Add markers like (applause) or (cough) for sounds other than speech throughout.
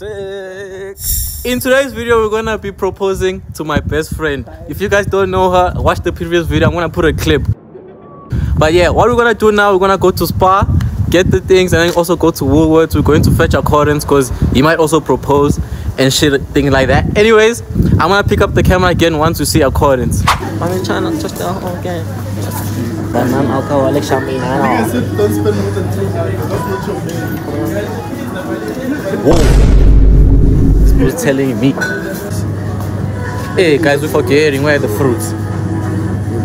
In today's video, we're gonna be proposing to my best friend. If you guys don't know her, watch the previous video. I'm gonna put a clip. But yeah, what we're gonna do now, we're gonna go to SPAR, get the things, and then also go to Woolworths. We're going to fetch accordance because he might also propose and shit, things like that. Anyways, I'm gonna pick up the camera again once we see accordance. I'm trying to touch the whole game. But man, alcoholic champagne. I said don't spend more than two hours. That's not your name. Whoa. Spirit telling me. Hey guys, we're forgetting where are the fruits.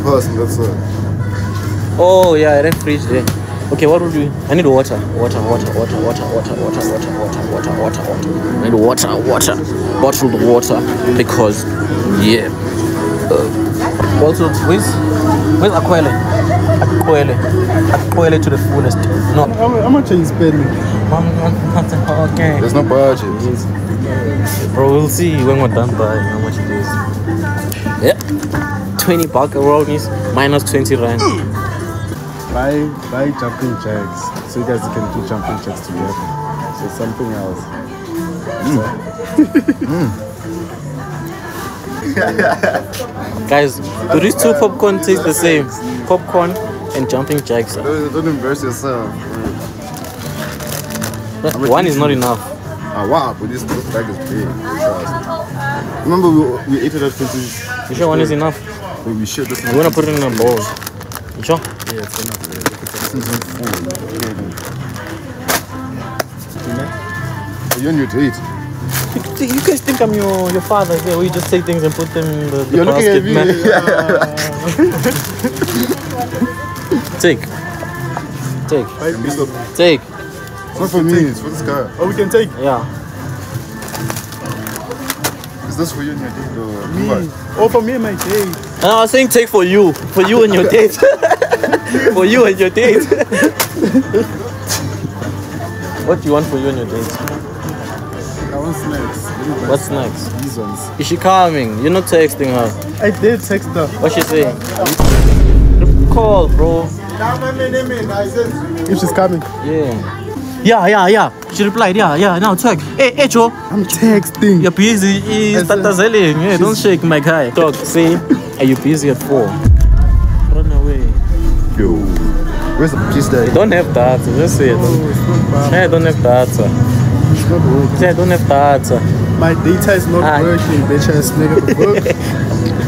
Person, that's it. Oh yeah, that fridge there. Okay, what would we? I need water, water, water, water, water, water, water, water, water, water, water, water. I need water, water, bottled water because yeah. Uh, also, where's where's Aquele? Aquele, Aquele to the fullest. No, How, how much are you spending? okay. There's no budget. Bro, we'll see when we're done by how much it is. Yeah. 20 buck buckaronis minus 20 rand. Buy, buy jumping jacks so you guys can do jumping jacks together. So something else. Hmm. Hmm. (laughs) Guys, do these two popcorn taste the same? Popcorn and jumping jacks. Don't, don't embarrass yourself. One is not enough. Ah, wow, but this, this bag is big. Remember, we, we ate it at Quincy's. You sure one is enough? But we shared this We're gonna put it in a bowl. You sure? Yeah, it's enough. Yeah. This is full. You're on your date. You, you guys think I'm your, your father here? We just take things and put them in the, the You're looking at me. man. (laughs) Take. Take. Take. It's not for me, it's for this guy. Oh, we can take Yeah. Is this for you and your date or me. what? Oh, for me and my day. And I was saying take for you. For you and your date. (laughs) for you and your date. (laughs) what do you want for you and your date? I want snacks. Let me buy What's next? These ones. Is she coming? You're not texting her. I did text her. What she saying? Call, bro. If she's coming. Yeah. Yeah, yeah, yeah. She replied, yeah, yeah. Now check. Hey, hey, Joe. I'm texting. You're busy. He's tatazeling. Yeah, don't shake my guy. Talk. Say, are you busy at four? Run away. Yo. Where's the kiss You day? don't have data. Just say it. Oh, it's. Hey, I don't have data. It's not working. Say, I don't have data. My data is not Ah. working, bitch ass nigga. Work.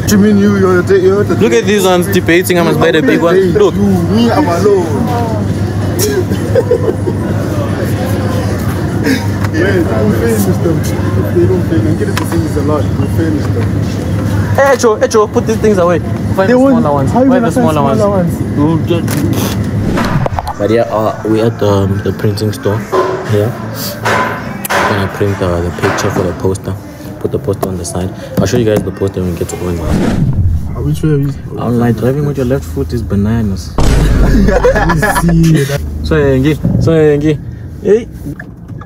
(laughs) Do you mean you? You're the. You're the Look at these ones debating. I must buy the big one. Look. You, me, I'm alone. (laughs) yeah, we'll finish them. If they don't finish, get it to sing a lot. We'll finish them. Hey, Joe, hey, Joe, put these things away. Find They the smaller ones. Find the smaller smaller ones. We'll But yeah, uh, we at the, the printing store here. Gonna print the, the picture for the poster. Put the poster on the side. I'll show you guys the poster when we get to going out. Uh, Which way are you? I'm like driving with your left foot is bananas. So Yengi, so Yengi, hey,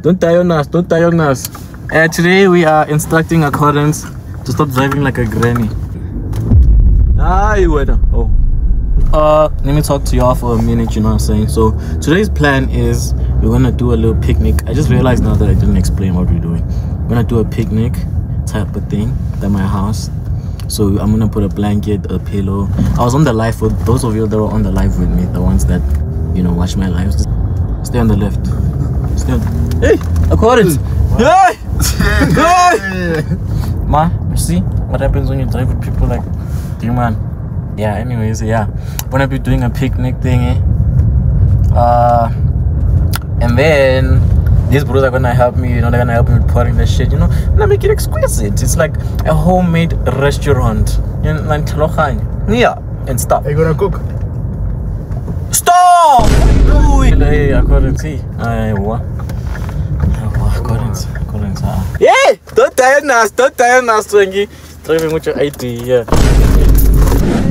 don't tie on us, don't tie on us. Uh, today we are instructing accordance to stop driving like a granny. Ah, you wait. Oh. Uh, let me talk to y'all for a minute. You know what I'm saying? So today's plan is we're gonna do a little picnic. I just realized now that I didn't explain what we're doing. We're gonna do a picnic type of thing at my house. So I'm gonna put a blanket, a pillow. I was on the live for those of you that were on the live with me, the ones that you know watch my lives. Stay on the left. On. Hey, accordance. Hey, (laughs) hey. Ma, you see what happens when you drive with people like you, man. Yeah. Anyways, yeah, When I be doing a picnic thingy. Uh, and then these bros are gonna help me. You know, they're gonna help me with pouring the shit. You know, gonna make it exquisite. It's like a homemade restaurant. You know, like yeah, and stuff. Are you gonna cook? Stop! Hey, accordance. Hey, I what? Accordance, accordance. Ah. Yeah! Don't tie on us, don't tie on us, Twengy. Driving with your ID, yeah.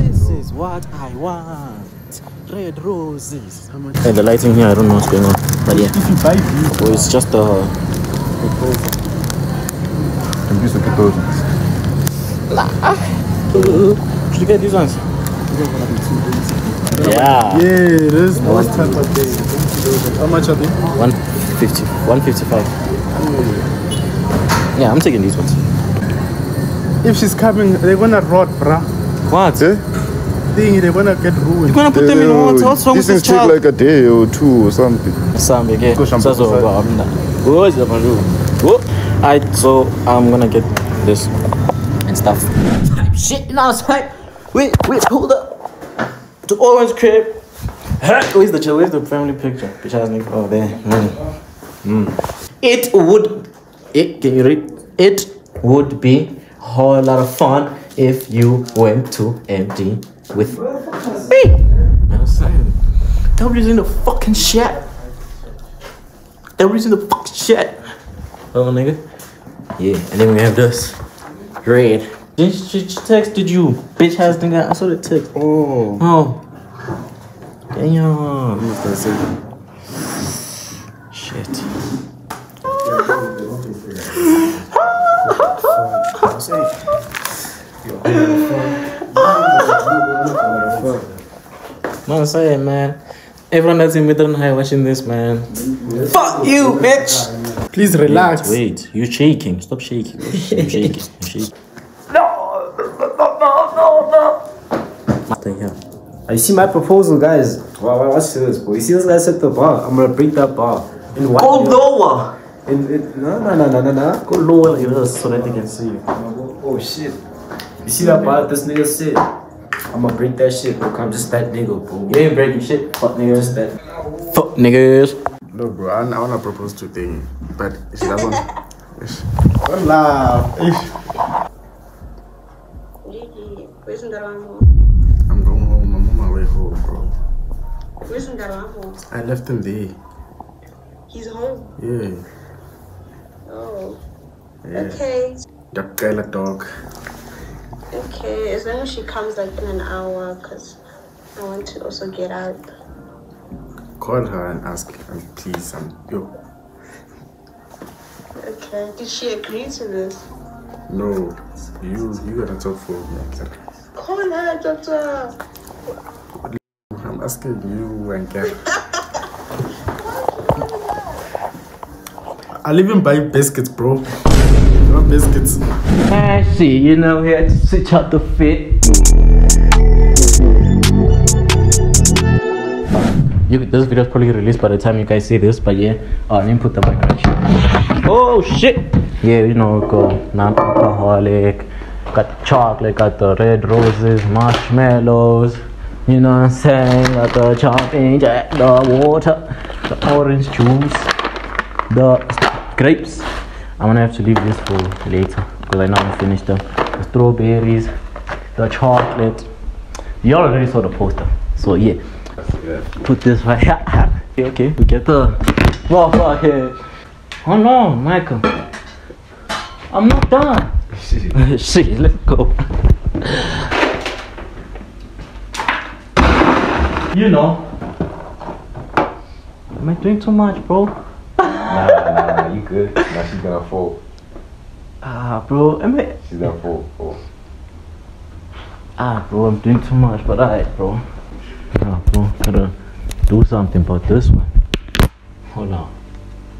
This is what I want. Red roses. Hey, the lighting here, I don't know what's going on. But yeah, If you buy oh, it's just a. Can use the proposals. Did you get these ones? Yeah. yeah, there's those type of things. How much are they? 150, 155. Yeah, I'm taking these ones. If she's coming, they're gonna rot, bruh. What? Eh? Thing, they're gonna get ruined. You're gonna put them in water. What's wrong with These this things take child? like a day or two or something. Sambi, okay? Go shampoo So, so, side. I'm not. What's up, Andrew? Whoop. Alright, so I'm gonna get this and stuff. Shit, you know what I'm saying? Wait, wait, hold up. To Owen's crib. Where's the chill? Where's the family picture? Bitch ass nigga. Oh, there. Mm. Mm. It would. It, can you read? It would be a whole lot of fun if you went to MD with me. You know what I'm saying? W's in the fucking shit. W's in the fucking shit. Oh, nigga. Yeah, and then we have this. Red. She, texted you, bitch ass nigga. I saw the text. Oh. Oh. Damn. What was I saying? Shit. (laughs) Man, I'm saying, man. Everyone that's in Midland High watching this, man. Fuck you, bitch! Please relax. Wait, you're shaking. Stop shaking. You're shaking. You're shaking. What the hell? You see my proposal, guys. Wow, wow, watch this, boy. You see this guy set the bar. I'm gonna break that bar. In one Go year- lower! In, in, no, no, no, no, no, no. Go lower like this so that they can see you. Oh shit. You see that bar this nigga said? I'm gonna break that shit, bro. I'm just that nigga, bro. You ain't breaking shit. Fuck niggas. That. Fuck niggas. No, bro. I, I wanna propose to thing, but she doesn't. Don't laugh. Ish. Gigi, where's Ndalamo? I'm going home. I'm on my way home, bro. Where's Ndalamo? I left him there. He's home. Yeah. Oh. Yeah. Okay. Like dog. Okay. As long as she comes like in an hour, because I want to also get out. Call her and ask, um, please, um, yo. Okay. Did she agree to this? No, you you gotta talk for me. Call her, doctor. I'm asking you and Gary. (laughs) I'll even buy biscuits, bro. Want biscuits? I see, you know, he had to switch out the fit. You, this video is probably released by the time you guys see this, but yeah, uh, let me put the mic. Oh shit! Yeah, you know, go non-alcoholic, got the chocolate, got the red roses, marshmallows. You know what I'm saying? Got the chopping jack, the water, the orange juice, the grapes. I'm gonna have to leave this for later because I know I'm finished them. The strawberries, the chocolate. You already saw the poster, so yeah. Put this right here. (laughs) Okay, we get the motherfucker. Oh no, Michael. I'm not done. (laughs) see let's go. You know. Am I doing too much, bro? Nah, nah, nah, you good. Now she's gonna fall. Ah, bro, I? She's gonna fall. fall. Ah, bro, I'm doing too much, but alright, bro. Nah, bro, gotta do something about this one. Hold on.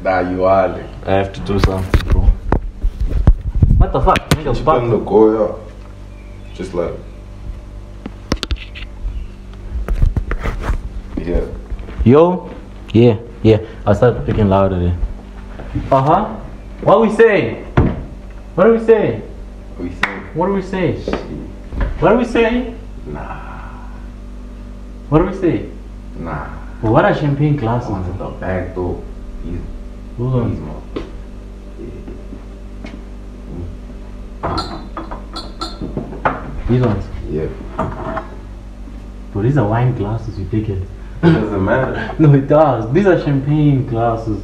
Nah, you are. Like, I have to do something, bro. What the fuck? Nigga, she put in the fuck. Goya. Just like. Yeah. Yo? Yeah, yeah. I started speaking louder then. Uh huh. What we say? What do we say? We say. What do we say? What do we say? Nah. What do we say? Nah. Well, what are champagne glasses? One's at the back door. These, Those these ones. man. These ones. Yeah. Bro, these are wine glasses, you dickhead. It doesn't matter. (laughs) No, it does. These are champagne glasses.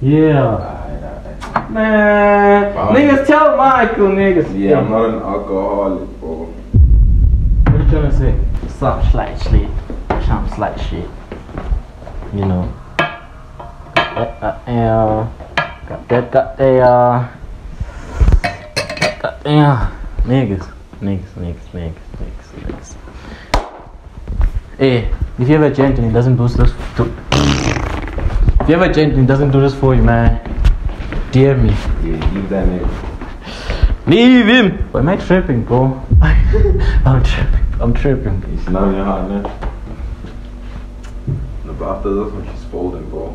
Yeah. Alright, alright. Man, Fine. niggas tell Michael, niggas. Yeah, I'm not an alcoholic, bro. What you trying to say? Some slight shit. Some slight shit. You know. Got that, uh, got that, got that, uh, got that, niggas, niggas, niggas, niggas, niggas, niggas. Hey, if you have a gent and he doesn't do this, to, if you have a gent he doesn't do this for you, man, DM me. Yeah, leave that nigga. Leave him. Why Am I tripping, bro? (laughs) I'm tripping. I'm tripping. It's not in your heart, now. No, but after this one, she's folding, bro.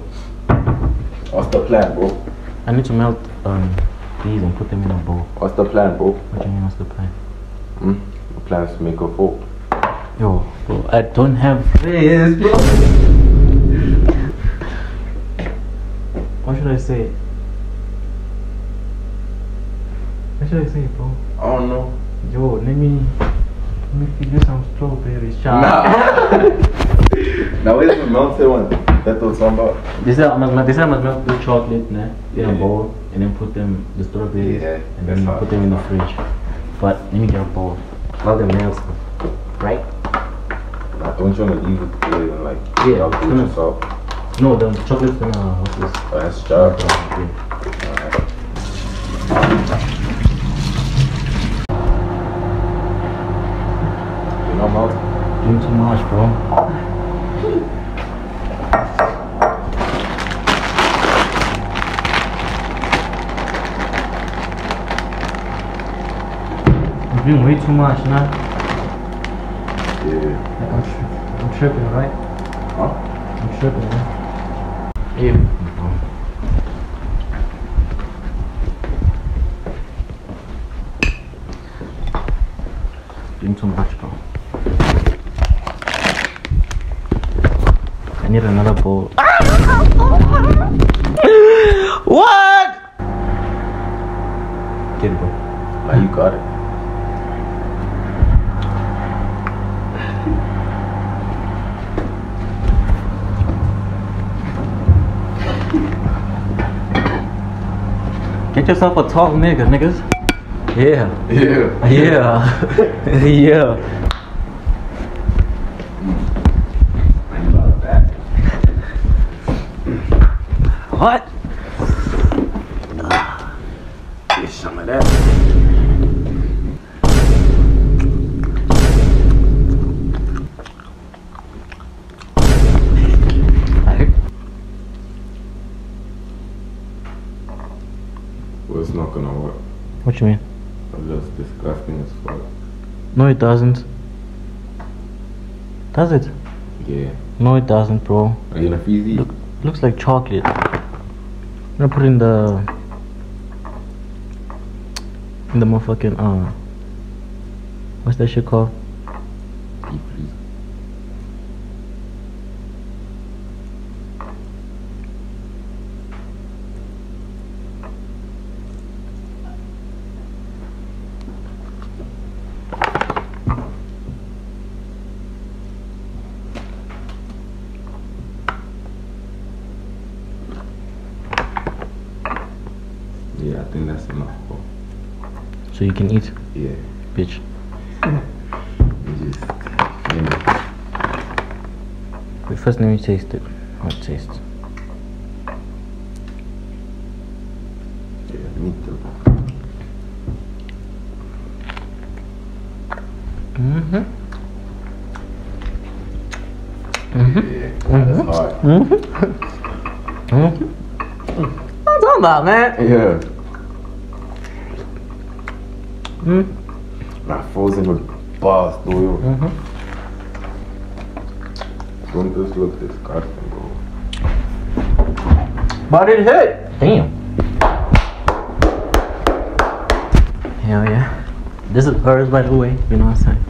What's the plan, bro? I need to melt um these and put them in a bowl. What's the plan, bro? What do you mean? What's the plan? Hmm? The plan is to make her fold. Yo, bro, I don't have this, bro. What should I say? What should I say, bro? I don't know. Yo, let me let me feed you some strawberries, child. Nah. (laughs) now where's the melted one? That's what I'm talking about. This is I must this I must melt the chocolate nah, in a bowl and then put them the strawberries Yeah, and then put them in the fridge. But let me get a bowl. While they melt, right? Nah, don't you want to leave it there and like, Yeah, it's gonna- yourself? No, the chocolate's gonna uh, what's this? Oh, that's job. Yeah. You know, melt? Doing too much, bro. I'm doing way too much now. Yeah. Like I'm, tri- I'm tripping, right? Huh? I'm tripping, man. Yeah. Doing too much, bro. I need another bowl. (laughs) what? Get it, bro. Now you got it. Get yourself a tall nigga, niggas. Yeah. Yeah. Yeah. yeah. (laughs) I ain't about that. What? What you mean? I'm disgusting as fuck. No, it doesn't. Does it? Yeah. No, it doesn't, bro. Are you gonna? Look, looks like chocolate. I'm gonna put in the in the motherfucking uh, what's that shit called? Deep freeze. Yeah, I think that's enough. Bro. So you can eat, Yeah. bitch. You just. Wait, first let me taste it. How it tastes. Yeah, me too. Mm-hmm. Yeah, that's hard. Mm-hmm. (laughs) I'm talking about, man. Yeah. Mm. Frozen with boss, though. Mm-hmm. Don't this look disgusting, bro? But it hit. Damn. Hell yeah. This is hers, by the way. You know what I'm saying?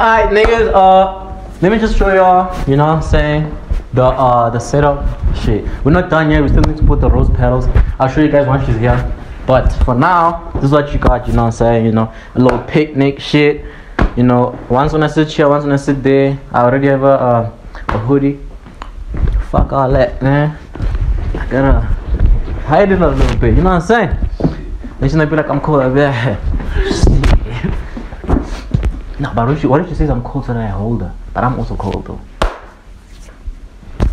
Alright, niggas. Uh, let me just show y'all. You know what I'm saying? The uh the setup. Shit, we're not done yet. We still need to put the rose petals. I'll show you guys once she's here. But for now, this is what you got. You know what I'm saying? You know, a little picnic shit. You know, once when I sit here, once when I sit there, I already have a uh, a hoodie. Fuck all that, man. I gotta hide it a little bit. You know what I'm saying? They should not be like I'm cold. I'll (laughs) no, but what if, she, what if she says I'm cold so that I hold her? But I'm also cold though.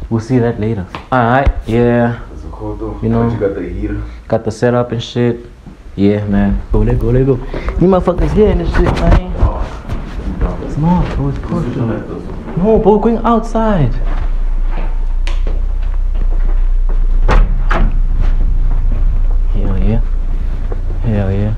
We'll see that later. Alright, yeah. Cool, though. You know? You got the heater. Got the setup and shit. Yeah, man. Go, let go, let go. You motherfuckers here in this shit, man. It's not, bro. It's cold. No, bro. Going outside. Hell yeah. Hell yeah.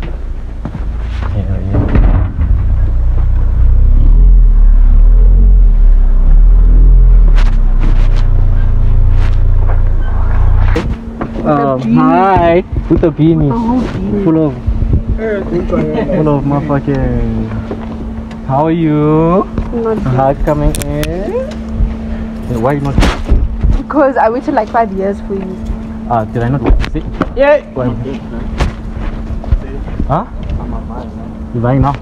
With a beanie. Full of full of motherfucking How are you? Not Hi coming in. Hey, Why you not Because I waited like five years for you. Ah, did I not witness it? Yeah. Why? Huh? You buying now?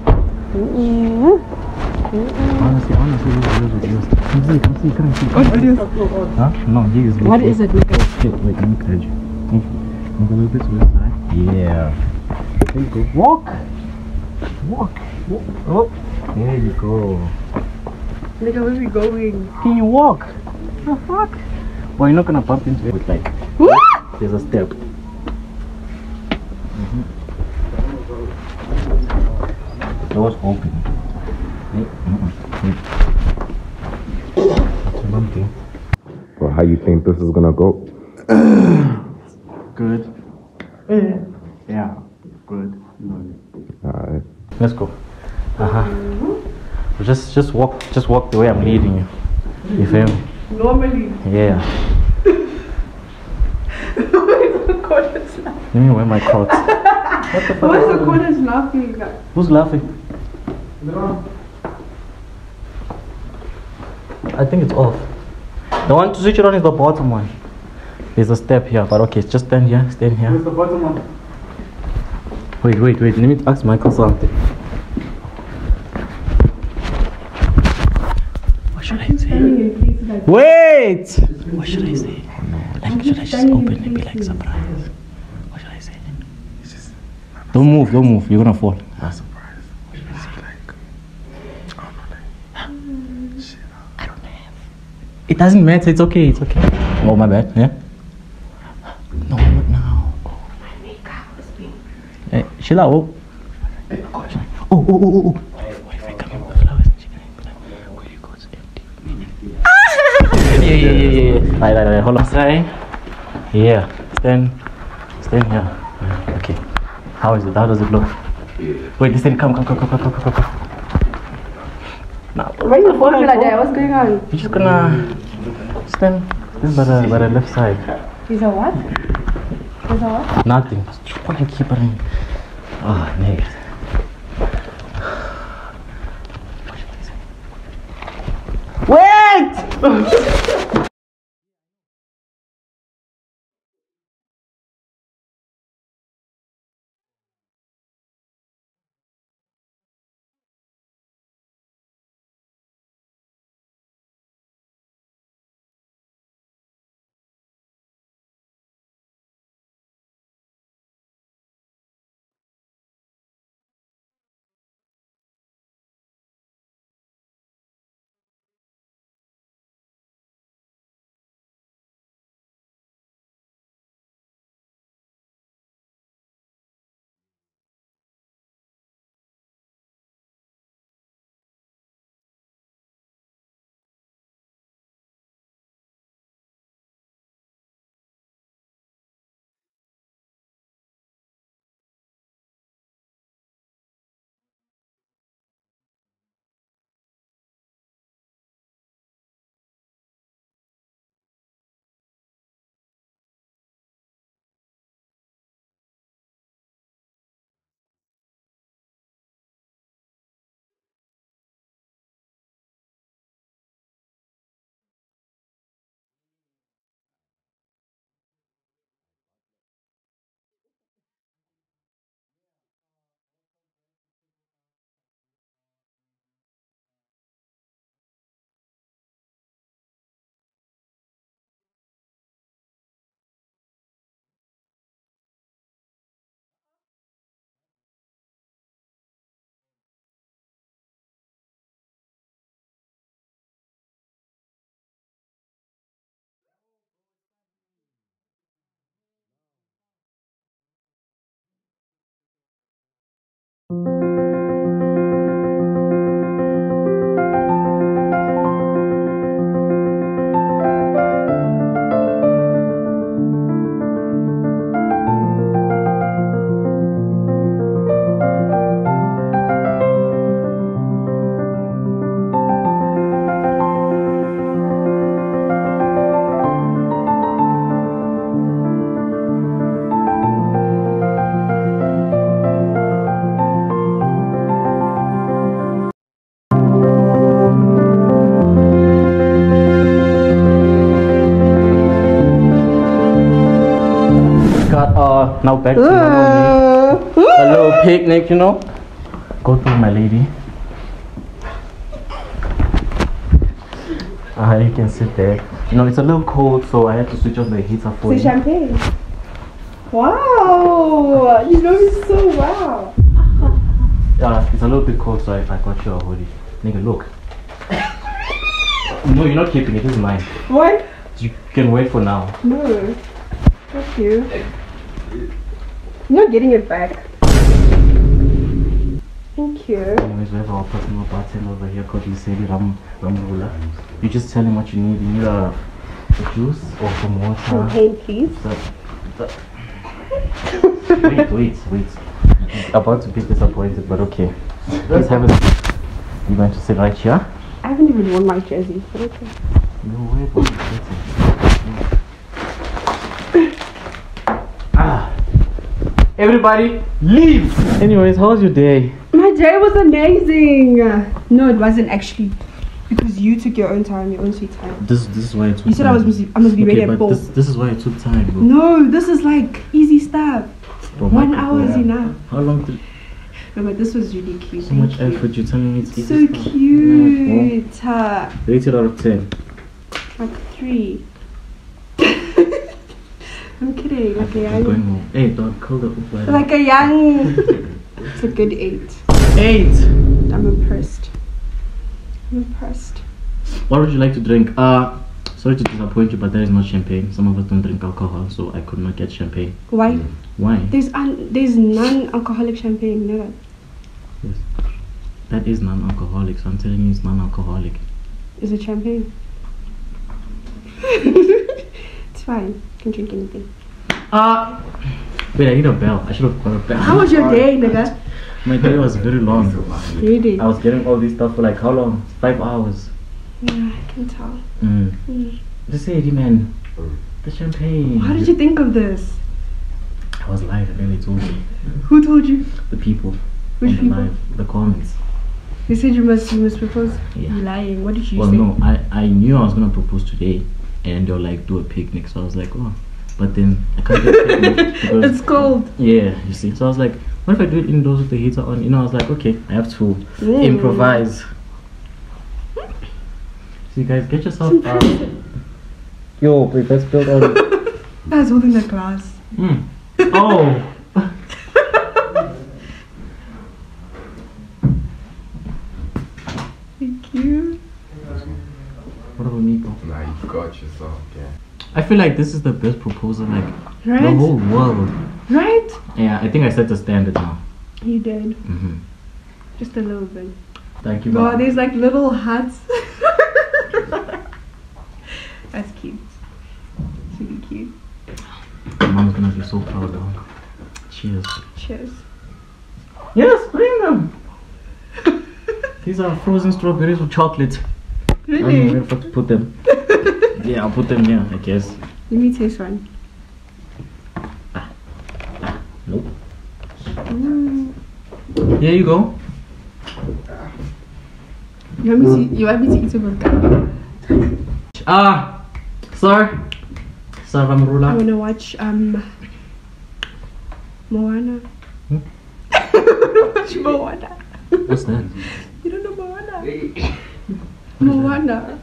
Honestly, honestly, use use it, use it. Come see, come see, come see. What is Huh? No, use it. What is it, nigga? Shit, wait, let me encourage you. Move, move a little bit to the side. Yeah. There you go. Walk. Walk. Walk. Oh. There you go. Nigga, where we're going? Can you walk? The fuck? Well, you're not gonna bump into it with like. There's a step. Mhm. Doors open. Hey, mm-mm. Hey. Well, how you think this is gonna go? (clears throat) Good. Yeah. Yeah. Good. Alright. Let's go. Uh huh. Just, just walk, just walk the way I'm leading you. You feel me? Normally. Yeah. Let me wear my coat. What's the corners laughing? Who's laughing? I think it's off. The one to switch it on is the bottom one. There's a step here, but okay, just stand here, stand here. the bottom one? Wait, wait, wait. Let me ask Michael something. What should I say? Wait! What should I say? Oh, like, should I just open and be like, surprise? What should I say? Don't move, don't move. You're gonna fall. Ah, I don't know. It doesn't matter. It's okay. It's okay. Oh, my bad. Yeah. No, not now. Hey, chill out. Oh, oh, oh, oh, oh. oh. What if I come in with the flowers and she can be like, where you go? It's empty. yeah, yeah, yeah, yeah, yeah. Right, right, right. Hold on. Stand. Yeah. Stand. Stand here. Yeah, Okay. How is it? How does it look? Wait, listen. Come, come, come, come, come, come, come, come. Now, Why you walking like that? What's going on? you're just gonna stand stand by the, by the left side. Is a what? Is a what? Nothing. Just fucking keep it in. Ah, oh, nigga. Wait! little picnic, you know. Go through my lady. Ah, you can sit there. You know, it's a little cold, so I had to switch on the heater for C'est you. champagne. Wow! You know me so well. (laughs) Yeah, it's a little bit cold, so I, I got you a hoodie. Nigga, look. no, you're not keeping it. This is mine. What? You can wait for now. No. Thank you. You're not getting it back. You. Anyways, we have our personal bartender over here called Ram Ramrula. You just tell him what you need. You need a, a juice or some water. Champagne, please. The- the- wait, wait, wait. About to be disappointed, but okay. Let's have it. You going to sit right here? I haven't even worn my jersey, but okay. No way, but Everybody, leave! Anyways, how was your day? My day was amazing. No, it wasn't actually. Because you took your own time, your own sweet time. This this is why it took You said I was busy. I must be okay, ready at four. this, this is why it took time, bro. No, this is like easy stuff. Bro, One hour is people, enough. How long did No, but this was really cute. so Thank much you. effort you're telling me it's So stuff? cute. Uh, Rate it out of ten. like three. I'm kidding. Just young, going home. Hey, dog, call the Uber. like a young. it's a good eight. Eight. I'm impressed. I'm impressed. What would you like to drink? Uh, sorry to disappoint you, but there is not champagne. Some of us don't drink alcohol, so I could not get champagne. Why? Why? There's un- there's non-alcoholic champagne. You know that? Yes. That is non-alcoholic. So I'm telling you, it's non-alcoholic. Is it champagne? (laughs) it's fine. You can drink anything. Uh, wait, I need a bell. I should have got a bell. How was your day, nigga? My day was very long. Really? I was getting all this stuff for like how long? Five hours. Yeah, I can tell. Mm. Mm. Just say it, man. The champagne. How did you think of this? I was live, and then they told me. Who told you? The people. Which on the people? live, the comments. They said you must you must propose. Yeah. You lying. What did you Well, say? no, I, I knew I was gonna propose today, and they'll like do a picnic. So I was like, oh, but then I can't get picnic (laughs) because It's cold. yeah, you see. So I was like, what if I do it indoors with the heater on? You know, I was like, okay, I have to Mm. improvise. So you guys get yourself. It's Um, yo, wait, let's build on. Guys holding the glass. Mm. Oh. Thank you. What about me, bro? Nah, you got yourself, yeah. I feel like this is the best proposal, like the whole world. Right? Yeah, I think I set the standard now. You did. hmm Just a little bit. Thank you. Wow, Mom. there's like little hats. (laughs) That's cute. It's really cute. Mom's gonna be so proud of. Cheers. Cheers. Yes, bring them. These are frozen strawberries with chocolate. I don't know Really? where to put them. (laughs) yeah, I'll put them here, I guess. Let me taste one. Ah. Nope. Mm. Here you go. You want me to? You want me to eat it with that? Ah, sir. Sir I Ramrula. wanna watch um Moana. Hmm? watch (laughs) Moana. What's that? You don't know Moana? Moana.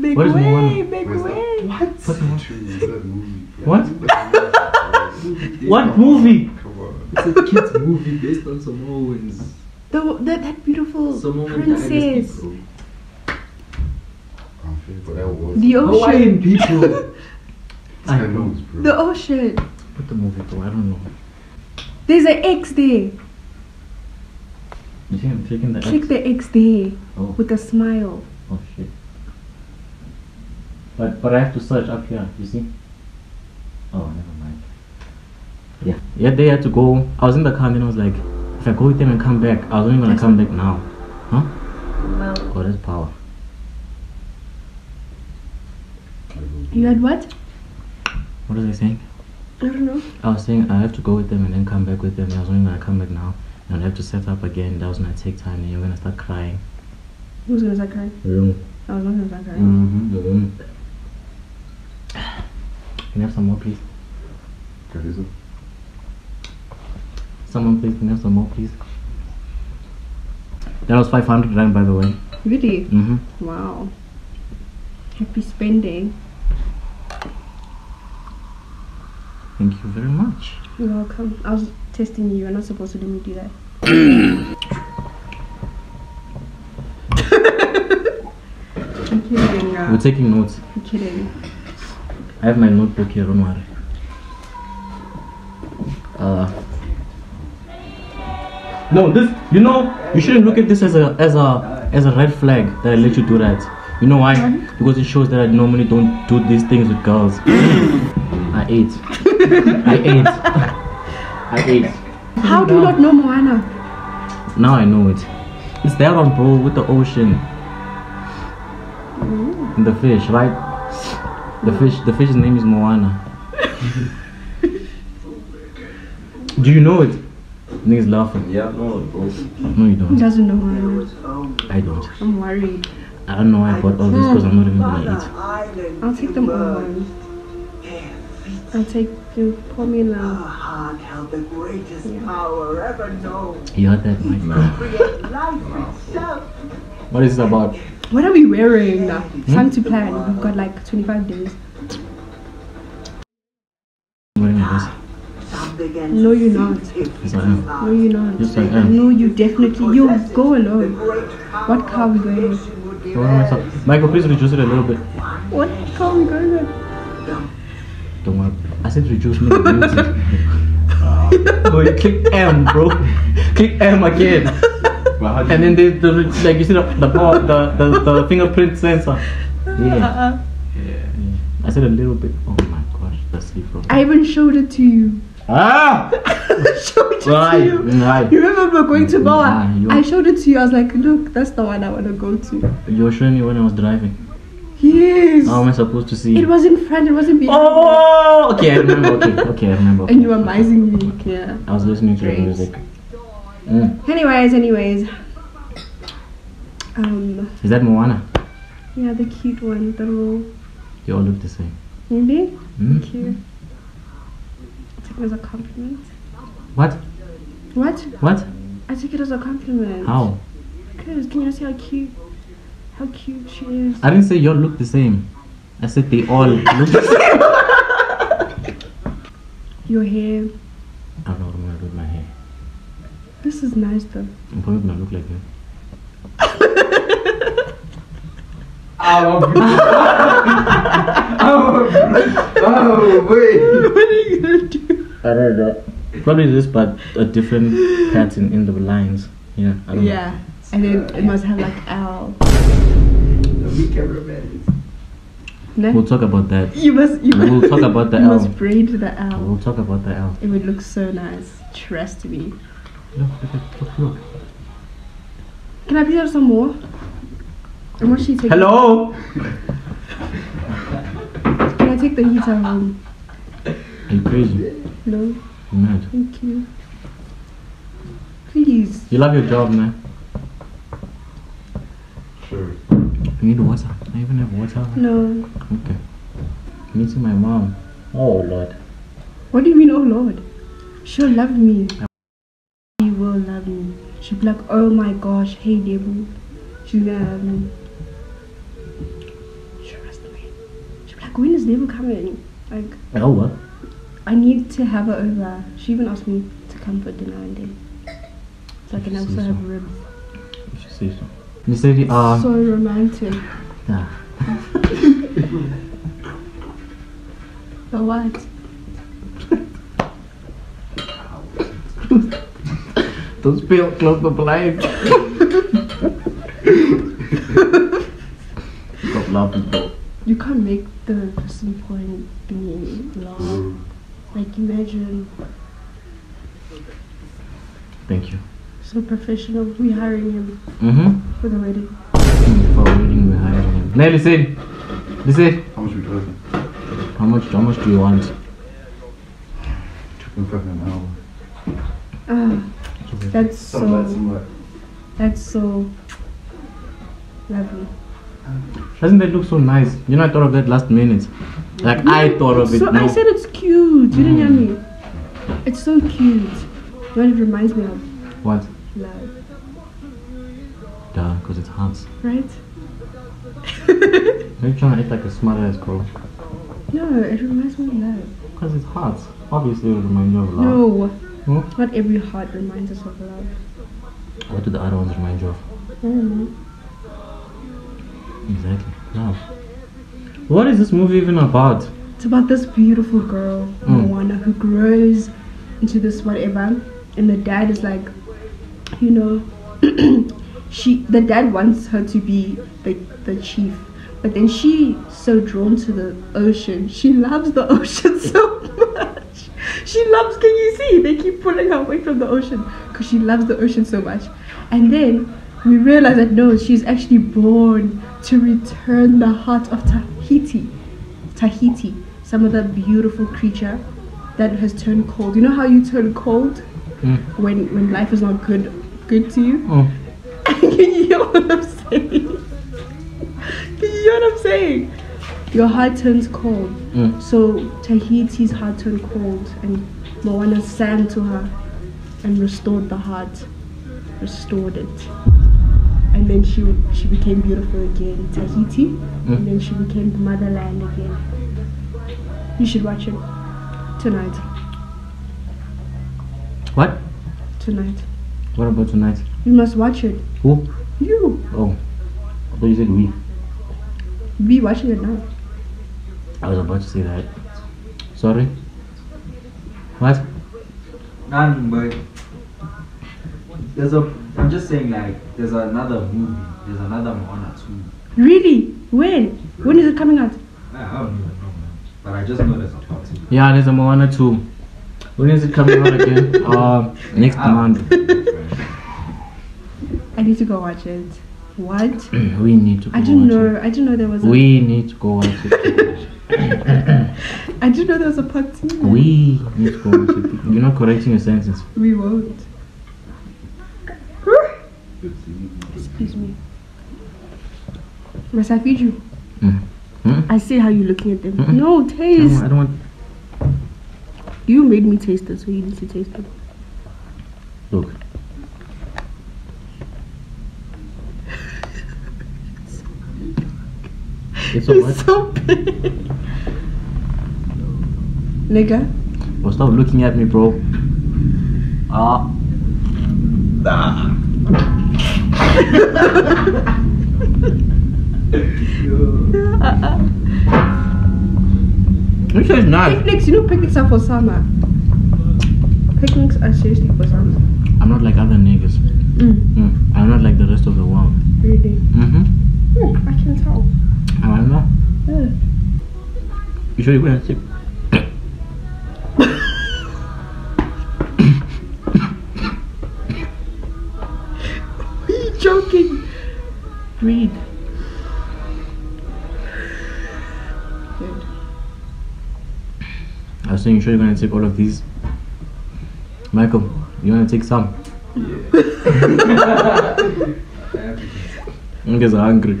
Big What is way, Moana? big way. What? What's the that movie. What? What (laughs) movie? Come on. It's a (laughs) kid's movie based on Samoans. The, the that beautiful Samoan princess. dynasty, bro. But that was The ocean. Hawaiian people. (laughs) I I don't know. bro. The ocean. Put the movie, bro. I don't know. There's an X there. You see, I'm taking the Click X. the X there Oh, with a smile. oh shit. But but I have to search up here. You see? Oh, never mind. Yeah. Yeah, they had to go. I was in the car and then I was like, if I go with them and come back, I was only gonna come back now. Huh? Oh, that's power. You had what? What was I saying? I don't know. I was saying I have to go with them and then come back with them. I was only gonna come back now. And I'd have to set up again. That was gonna take time and you're gonna start crying. Who's gonna start crying? Mm-hmm. I was not gonna start crying. Mm-hmm. Can you have some more, please? What is it? Someone please can I have some more, please. That was 500 rand, by the way. Really? Mm-hmm. Wow. Happy spending. Thank you very much. You're welcome. I was testing you. You're not supposed to let me do that. (coughs) I'm kidding. We're Uh, taking notes. I'm kidding. I have my notebook here, don't worry. Uh, no, this you know you shouldn't look at this as a as a as a red flag that I let you do that. You know why? Because it shows that I normally don't do these things with girls. I ate. I ate. I ate. How do you not know Moana? Now I know it. It's that one, bro, with the ocean. And the fish, right? The fish. The fish's name is Moana. Do you know it? Niggas laughing. Yeah, no, bro. No, you don't. He doesn't know Moana. I don't. I'm worried. I don't know why I bought all this because I'm not even gonna eat. I'll take them all home. I'll take you. Pour me now. heart held the greatest power ever known. You heard that, Mike? Create life itself. What is it about? What are we wearing? Time to plan. We've got like 25 days. Wearing this. Something and No, you're not. Yes, I am. No, you're not. Yes, I am. No, you definitely. You go alone. What car are we going with? So what am I talking- Michael, please reduce it a little bit. What car are we going with? Don't worry. I said reduce me music. (laughs) Boy, click M, bro. click M again. And then there's the like you see the the power, the, the the fingerprint sensor. Yeah. yeah. I said a little bit. Oh my gosh, the sleep bro. I even showed it to you. Ah! (laughs) showed it Right, to you. right. You remember we were going to Nah, Boa? I showed it to you. I was like, look, that's the one I want to go to. You were showing me when I was driving. Yes. How am I supposed to see? It was in front. It wasn't behind. Oh, okay, I remember. Okay, okay, I remember. And you were mising me. Yeah. I was listening to the music. Mm. Anyways, anyways. Um, Is that Moana? yeah, the cute one, the little. They all look the same. Really? Mm. Thank you. I took it as a compliment. What? What? What? I took it as a compliment. How? Because can you see how cute, how cute she is? I didn't say you all look the same. I said they all look the same. (laughs) Your hair. I don't know what I'm gonna do with my hair. This is nice though. I'm probably gonna look like you. Oh, oh, wait. (laughs) what are you gonna do? I don't know. Probably this, but a different pattern in the lines. Yeah. I don't Yeah. And then it must have like L. Know. We'll talk about that. You must. You We'll must, talk about the you L. must braid the L. We'll talk about the L. It would look so nice. Trust me. Look, look, look, look. Can I please have some more? And what she take? Hello. Can I take the heater home? Are you crazy? No. You're mad? Thank you. Please. You love your job, man. Sure. You need water. I even have water. No. Okay. Meeting my mom. Oh Lord. What do you mean, oh Lord? She'll love me. She will love me. She'll be like, oh my gosh, hey Debu. She's gonna love me. Um, trust me. She'll be like, when is Debu coming? Like, Oh what? I need to have her over. She even asked me to come for dinner one day. So I can also have ribs. You should say so. You said uh. so romantic. yeah. The what? Don't spill. Close the blinds. Stop laughing, bro. You can't make the person point thingy long. Like imagine Thank you. So professional. We hiring him Mm-hmm. for the wedding. For wedding, we're hiring him. Now listen. Listen. How much we talking? How much? How much do you want? Two point five an hour. Ah, that's so that's so lovely. Doesn't that look so nice? You know, I thought of that last minute. Like I thought of it. So no. I said it's cute. You didn't hear me. It's so cute. What it reminds me of? What? Love. Duh, because it's hot. Right? Are you trying to act like a smart ass girl? No, it reminds me of love. Because it's hot. Obviously, it reminds you of love. No. Hmm? Not every heart reminds us of love. What do the other ones remind you of? I don't know. Exactly. Love. What is this movie even about? It's about this beautiful girl, Mm. Moana, who grows into this whatever, and the dad is like, you know, (clears throat) she. The dad wants her to be the the chief, but then she so drawn to the ocean. She loves the (laughs) ocean so much. She loves. Can you see? They keep pulling her away from the ocean because she loves the ocean so much, and then. We realize that no, she's actually born to return the heart of Te Fiti. Tahiti, some other beautiful creature that has turned cold. You know how you turn cold Mm. when when life is not good good to you? Oh, Can (laughs) you hear what I'm saying? Can you hear what I'm saying? Your heart turns cold. Mm. So Te Fiti's heart turned cold and Moana sang to her and restored the heart. Restored it. And then she she became beautiful again, Tahiti. And then she became the motherland again. You should watch it tonight. What? Tonight. What about tonight? You must watch it. Who? You Oh, I thought you said we. be watching it now. I was about to say that. Sorry. What? None, but there's a. I'm just saying, like, there's another movie. There's another Moana too. Really? When? When is it coming out? I don't even know, man. But I just know there's a part two. Yeah, there's a Moana too. When is it coming out again? uh, (laughs) next Ah. month. I need to go watch it. What? (clears throat) we need to go I didn't watch know. I didn't know there was. A, We need to go watch it. (laughs) I didn't know there was a part two. we need to go watch it. You're not correcting your sentence. We won't. Excuse me. Must I feed you? Mm. Hmm? I see how you're looking at them. Mm-mm. No, I don't, taste. I don't want. You made me taste it, so you need to taste it. Look. (laughs) It's a It's so big. Nigga. Well, stop looking at me, bro. Ah. (laughs) (laughs) Which is nice. Picnics, you know picnics are for summer. Picnics are seriously for summer. I'm not like other niggas. Mm, Mm. I'm not like the rest of the world. really. Mm-hmm. Mm, I can tell. I know. Yeah. You sure you're gonna take? Are you joking? Breathe. I was saying, you sure you're gonna take all of these? Michael, you wanna take some? Niggas (laughs) are hungry.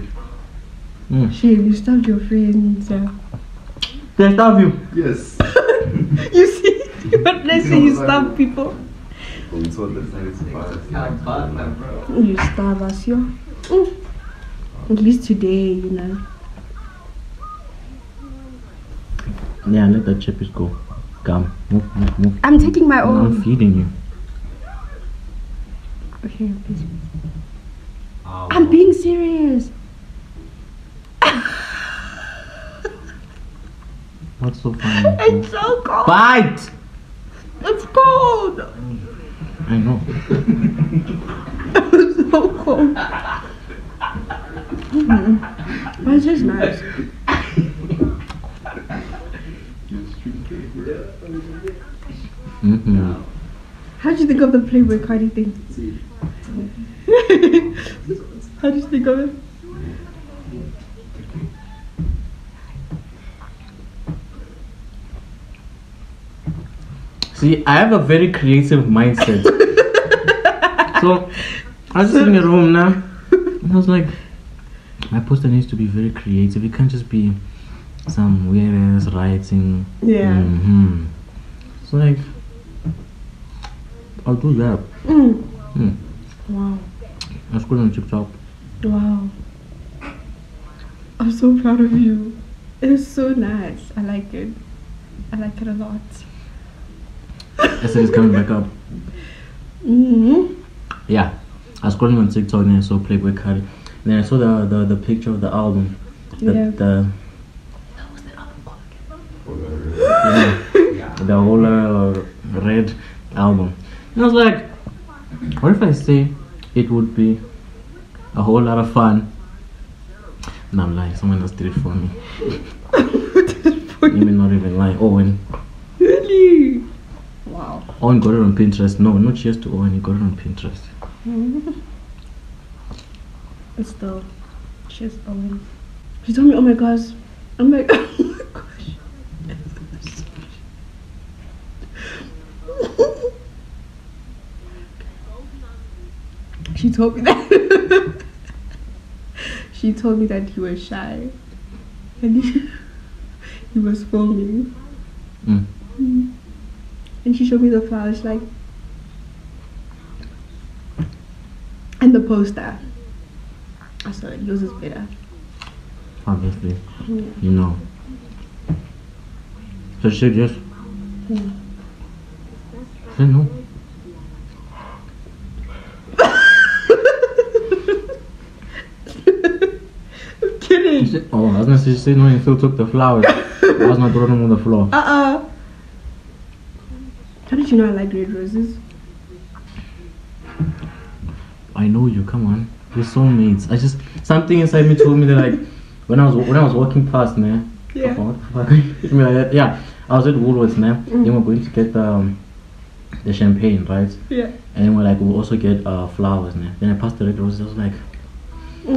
Mm. Shame, you stabbed your friends. uh. They starve you. Yes. (laughs) You see? But let's say you (laughs) stab people. We told this nigga to buy us. You starve us, yo. Mm. At least today, you know. Yeah, let the chippies go. Come, move, move, move. I'm taking my own. I'm feeding you. Okay, please. I'm being serious. (laughs) What's so funny? (laughs) It's so cold. Bite! It's cold. I know. (laughs) It's so cold. Mm. But it's just nice. Mm-hmm. How do you think of the Playboi Carti thing? (laughs) How do you think of it? See, I have a very creative mindset. (laughs) so, I was sitting at home now, and I was like, my poster needs to be very creative. It can't just be some weird ass writing. Yeah. hmm So, like, I'll do that. Mm. Mm. Wow. I scroll on TikTok. Wow. I'm so proud of you. It is so nice. I like it. I like it a lot. I said it's coming back up. hmm Yeah. I was scrolling on TikTok and I saw Playboi Carti. Then I saw the, the, the picture of the album. The, Yeah. the yeah, the whole uh, red album. And I was like, what if I say it would be a whole lot of fun? And I'm lying, someone else did it for me. you may not even lie. Owen. Really? Wow. Owen got it on Pinterest. No, not just to Owen, he got it on Pinterest. But still, she's Owen. She told me, oh my gosh. I'm like, oh my (laughs) gosh. (laughs) she told me that. (laughs) she told me that he was shy. And he, was filming. Mm. Mm. And she showed me the flowers, like, and the poster. I saw it. Yours is better. Obviously. Mm. You know. So she said yes. Mm. I said no. I'm kidding. She oh, I was gonna say she said no and still took the flowers. I was not throwing them on the floor. Uh uh How did you know I like red roses? I know you, come on. We're soulmates. I just something inside me told me that like when I was when I was walking past man. Yeah. What the fuck? (laughs) Hit me. Yeah. I was at Woolworths man. Mm. Then we're going to get the um, the champagne, right? Yeah. And then we're like we'll also get uh flowers man. Then I passed the red roses, I was like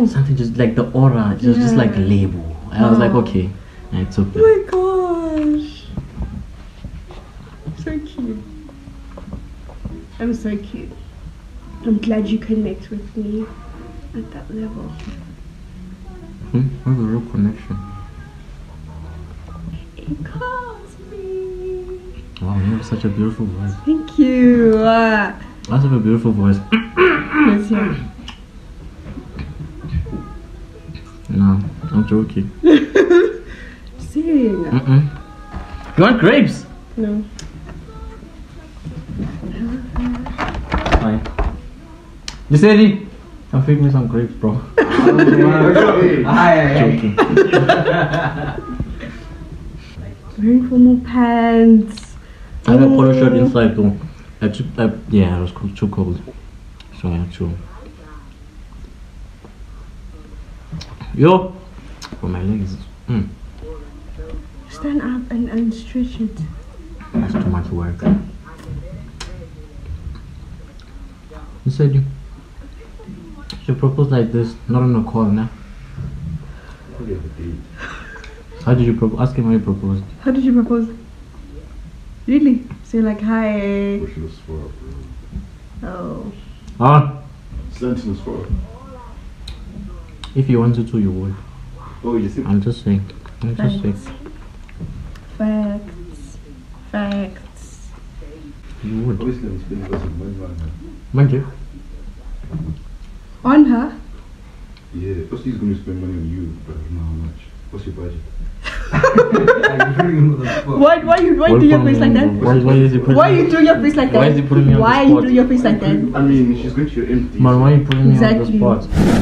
something just like the aura, just just like a label. And I was like, okay. And I took Oh my gosh. So cute. I'm so cute. I'm glad you connect with me at that level. Hmm? Where's the real connection? It. Wow, you have such a beautiful voice. Thank you. Uh, I have a beautiful voice. yes, yeah. No, I'm joking. (laughs) Sing. Mm-mm. You want grapes? No. Fine. You said it. Come feed me some grapes, bro. I'm Joking. Wearing formal pants. I have a polo shirt Oh. inside though. I took, I, yeah, it was cold, too cold. So yeah, true. Yo, for my legs. Mm, Stand up and, and stretch it. that's too much work. You said you should propose like this, not on a call, nah. How did you propose? Ask him how you proposed. How did you propose? Really? So you're like, hi. Oh. Ah, Sentence for. if you wanted to, you would. Oh, you see? I'm just saying. I'm just saying. Facts. Facts. You would. Obviously, I'm spending lots money on her. Mind you. On her? Yeah, plus he's going to spend money on you, but I don't know how much. What's your budget? (laughs) Why, why you, why Why do your face like that? Why, why is he Why me- you do your face like that? Why is he putting me on Why the you spot? do your face like that? I mean, she's going to your empty. Man, why are you putting me Exactly. on the spot? (laughs)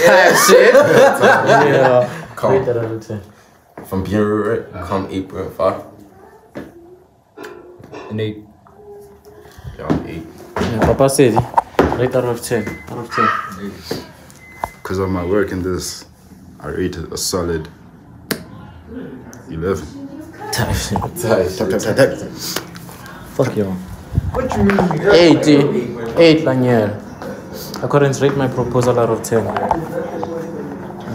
Yeah. Come. Rate that out of 10. From being right, come 8.5. An eight. Yeah, 8. Yeah, Papa said, rate out of 10. Out of 10. Because of my work in this, I rate it a solid 11. Fuck you. What you mean? 8. 8, Lanier. According rate my proposal out of 10. Out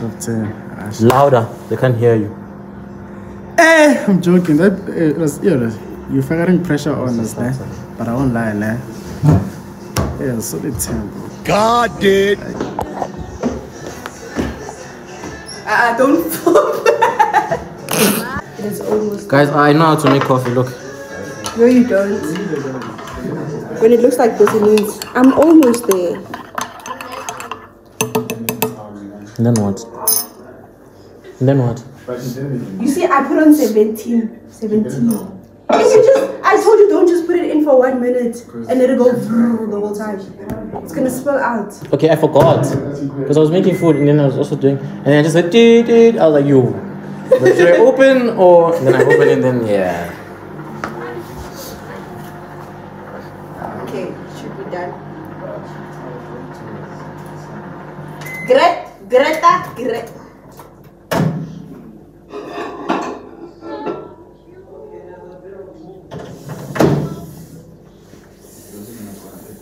of 10. Louder. They can't hear you. Eh, I'm joking. That eh, it was, yeah, you're firing pressure on us, né? But I won't lie, né? Yeah, solid 10, bro. God did. Ah, don't (laughs) fall back. it is almost. Guys, I know how to make coffee. Look. No, you don't. When it looks like this, it means I'm almost there. And then what? And then what? You see, I put on 17. 17. And you just, I told you don't just put it in for one minute and let it go the whole time. It's gonna spill out. Okay, I forgot. Because I was making food and then I was also doing, and then I just said, did, did. I was like, yo. But should I open or. And then I open and then, yeah. Okay, should be done. Gret, Greta, Gret.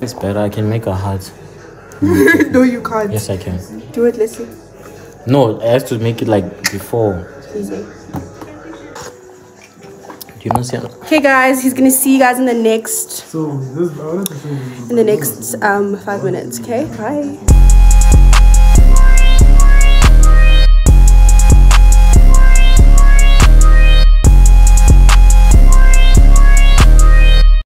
It's better. I can make a heart. (laughs) no, you can't. Yes, I can. Do it, let's see. No, I have to make it like before. Easy. Do you not see? Okay, guys, he's gonna see you guys in the next So, this, I to show you. in the next um five minutes. Okay, bye.